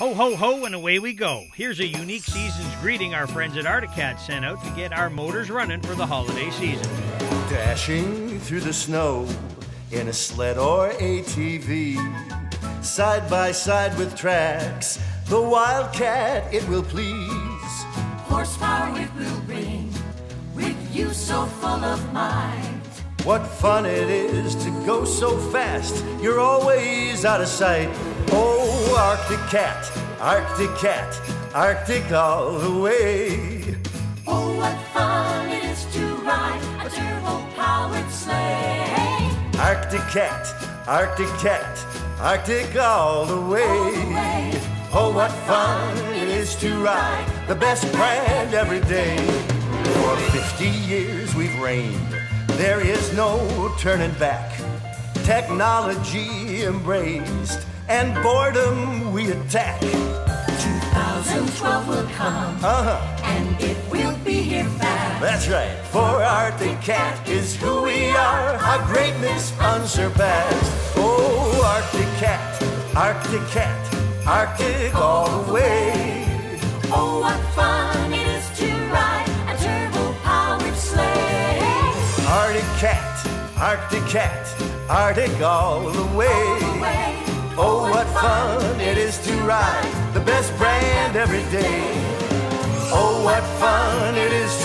Ho, ho, ho, and away we go. Here's a unique season's greeting our friends at Arctic Cat sent out to get our motors running for the holiday season. Dashing through the snow in a sled or ATV, side by side with tracks, the Wildcat it will please. Horsepower it will bring, with you so full of might. What fun it is to go so fast, you're always out of sight. Oh, Arctic Cat, Arctic Cat, Arctic all the way. Oh, what fun it is to ride a turbo-powered sleigh. Arctic Cat, Arctic Cat, Arctic all the way. Oh, what fun it is to ride the best brand every day. For 50 years we've reigned, there is no turning back. Technology embraced, and boredom we attack. 2012 will come, Uh-huh. and it will be here fast. That's right, for Arctic Cat is who we are, our greatness unsurpassed. Oh, Arctic Cat, Arctic Cat, Arctic all the way. Oh, what fun it is to ride a turbo-powered sleigh. Arctic Cat, Arctic Cat, Arctic all the way. Oh, it is